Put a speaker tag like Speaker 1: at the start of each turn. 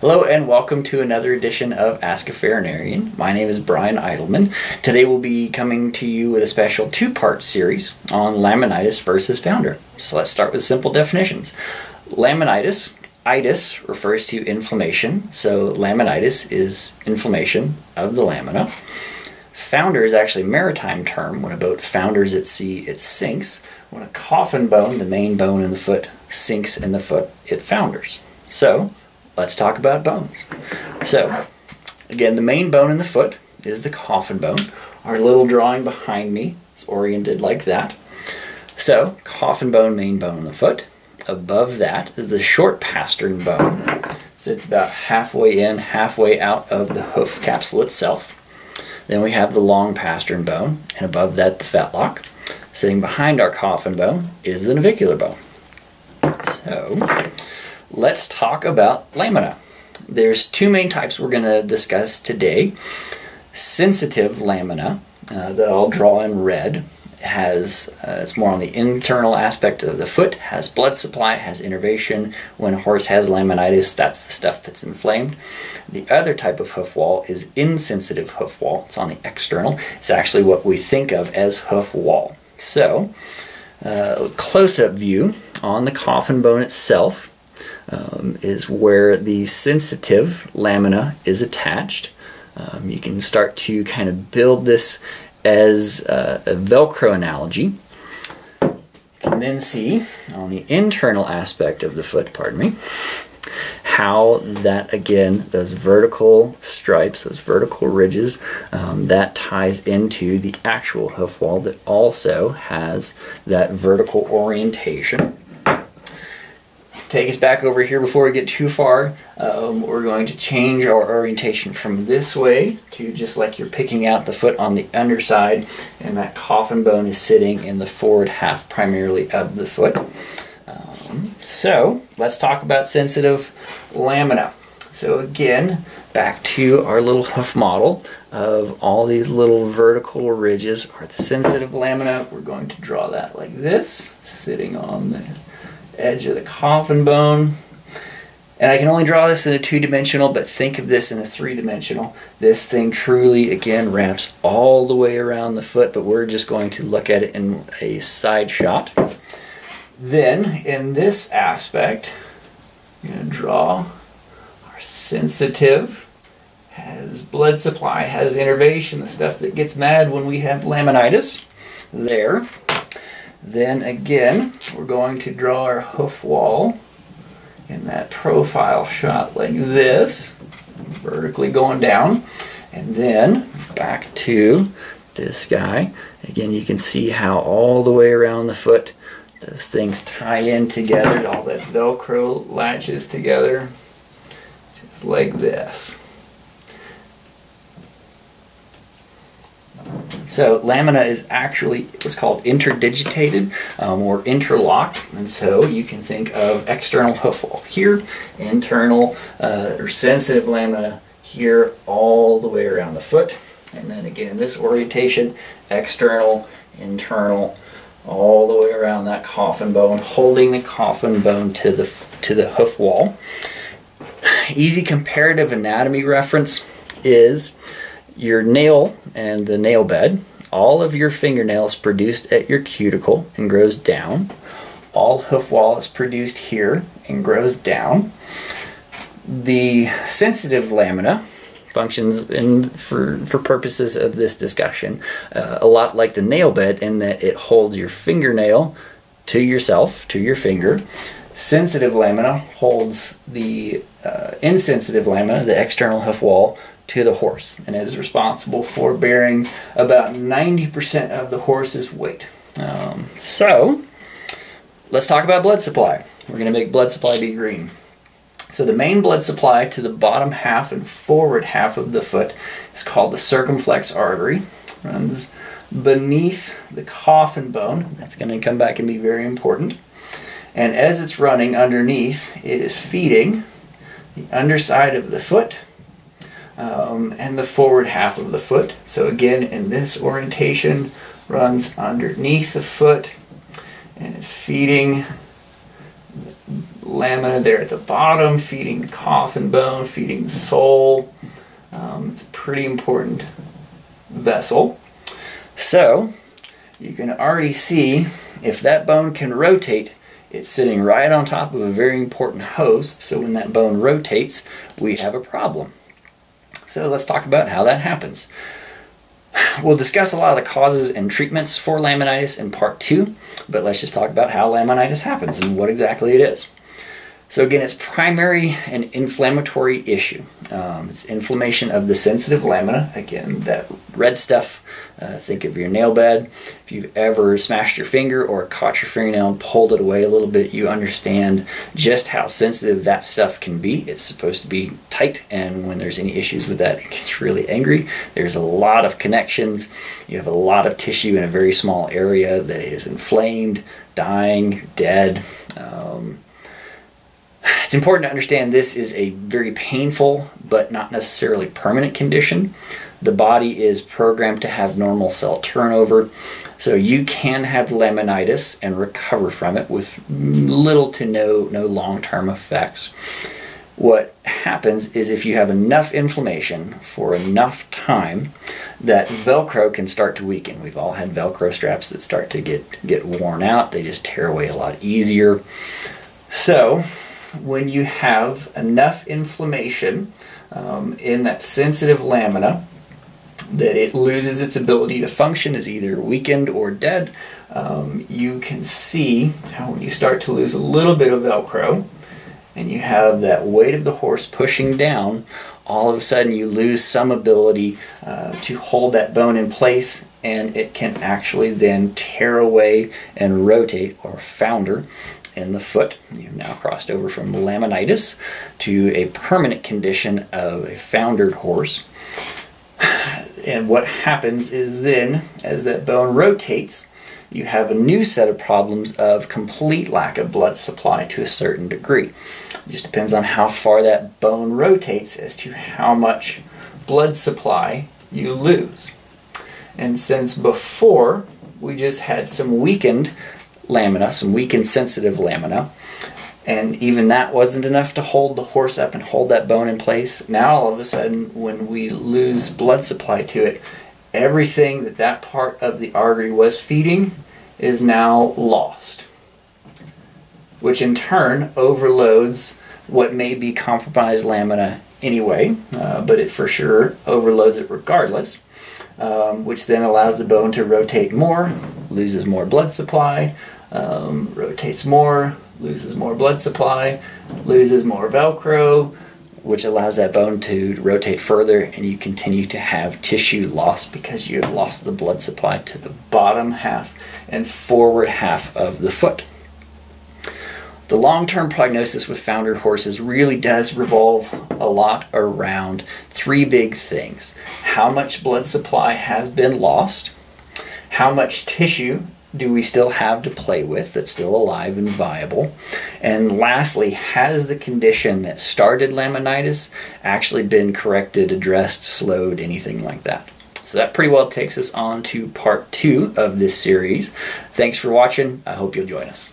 Speaker 1: Hello and welcome to another edition of Ask a Veterinarian. My name is Brian Eitelman. Today we'll be coming to you with a special two-part series on laminitis versus founder. So let's start with simple definitions. Laminitis, itis refers to inflammation. So laminitis is inflammation of the lamina. Founder is actually a maritime term. When a boat founders at sea, it sinks. When a coffin bone, the main bone in the foot, sinks in the foot, it founders. So, let's talk about bones. So, again, the main bone in the foot is the coffin bone. Our little drawing behind me is oriented like that. So, coffin bone, main bone in the foot. Above that is the short pastern bone. Sits about halfway in, halfway out of the hoof capsule itself. Then we have the long pastern bone, and above that the fetlock. Sitting behind our coffin bone is the navicular bone. So, let's talk about lamina. There's two main types we're going to discuss today. Sensitive lamina, uh, that I'll draw in red, has uh, it's more on the internal aspect of the foot has blood supply has innervation. When a horse has laminitis that's the stuff that's inflamed. The other type of hoof wall is insensitive hoof wall. It's on the external. It's actually what we think of as hoof wall. So uh, close-up view on the coffin bone itself um, is where the sensitive lamina is attached um, you can start to kind of build this as a, a Velcro analogy. You can then see on the internal aspect of the foot, pardon me, how that again, those vertical stripes, those vertical ridges, um, that ties into the actual hoof wall that also has that vertical orientation take us back over here before we get too far. Um, we're going to change our orientation from this way to just like you're picking out the foot on the underside and that coffin bone is sitting in the forward half primarily of the foot. Um, so let's talk about sensitive lamina. So again, back to our little hoof model of all these little vertical ridges are the sensitive lamina. We're going to draw that like this, sitting on the edge of the coffin bone. And I can only draw this in a two-dimensional, but think of this in a three-dimensional. This thing truly, again, wraps all the way around the foot, but we're just going to look at it in a side shot. Then, in this aspect, I'm going to draw our sensitive, has blood supply, has innervation, the stuff that gets mad when we have laminitis. There. Then again, we're going to draw our hoof wall in that profile shot like this, vertically going down. And then back to this guy. Again, you can see how all the way around the foot those things tie in together, all that Velcro latches together, just like this. So lamina is actually what's called interdigitated um, or interlocked, and so you can think of external hoof wall here, internal uh, or sensitive lamina here, all the way around the foot, and then again in this orientation, external, internal, all the way around that coffin bone, holding the coffin bone to the to the hoof wall. Easy comparative anatomy reference is your nail and the nail bed, all of your fingernails produced at your cuticle and grows down. All hoof wall is produced here and grows down. The sensitive lamina functions in, for, for purposes of this discussion uh, a lot like the nail bed in that it holds your fingernail to yourself, to your finger. Sensitive lamina holds the uh, insensitive lamina, the external hoof wall, to the horse and is responsible for bearing about 90% of the horse's weight. Um, so, let's talk about blood supply. We're going to make blood supply be green. So the main blood supply to the bottom half and forward half of the foot is called the circumflex artery. Runs beneath the coffin bone. That's going to come back and be very important. And as it's running underneath, it is feeding the underside of the foot um, and the forward half of the foot. So again, in this orientation, runs underneath the foot and is feeding lamina there at the bottom, feeding the coffin bone, feeding the sole. Um, it's a pretty important vessel. So, you can already see if that bone can rotate, it's sitting right on top of a very important host. So when that bone rotates, we have a problem. So let's talk about how that happens. We'll discuss a lot of the causes and treatments for laminitis in part two, but let's just talk about how laminitis happens and what exactly it is. So again, it's primary an inflammatory issue. Um, it's inflammation of the sensitive lamina. Again, that red stuff. Uh, think of your nail bed. If you've ever smashed your finger or caught your fingernail and pulled it away a little bit, you understand just how sensitive that stuff can be. It's supposed to be tight, and when there's any issues with that, it gets really angry. There's a lot of connections. You have a lot of tissue in a very small area that is inflamed, dying, dead. Um, it's important to understand this is a very painful but not necessarily permanent condition. The body is programmed to have normal cell turnover, so you can have laminitis and recover from it with little to no, no long term effects. What happens is if you have enough inflammation for enough time, that Velcro can start to weaken. We've all had Velcro straps that start to get, get worn out, they just tear away a lot easier. So, when you have enough inflammation um, in that sensitive lamina that it loses its ability to function, is either weakened or dead, um, you can see how when you start to lose a little bit of Velcro and you have that weight of the horse pushing down, all of a sudden you lose some ability uh, to hold that bone in place and it can actually then tear away and rotate or founder in the foot. You've now crossed over from laminitis to a permanent condition of a foundered horse. And what happens is then, as that bone rotates, you have a new set of problems of complete lack of blood supply to a certain degree. It just depends on how far that bone rotates as to how much blood supply you lose. And since before we just had some weakened lamina, some weak and sensitive lamina. And even that wasn't enough to hold the horse up and hold that bone in place. Now, all of a sudden, when we lose blood supply to it, everything that that part of the artery was feeding is now lost, which in turn overloads what may be compromised lamina anyway, uh, but it for sure overloads it regardless, um, which then allows the bone to rotate more, loses more blood supply, um, rotates more, loses more blood supply, loses more Velcro, which allows that bone to rotate further, and you continue to have tissue loss because you have lost the blood supply to the bottom half and forward half of the foot. The long term prognosis with foundered horses really does revolve a lot around three big things how much blood supply has been lost, how much tissue do we still have to play with that's still alive and viable? And lastly, has the condition that started laminitis actually been corrected, addressed, slowed, anything like that? So that pretty well takes us on to part two of this series. Thanks for watching. I hope you'll join us.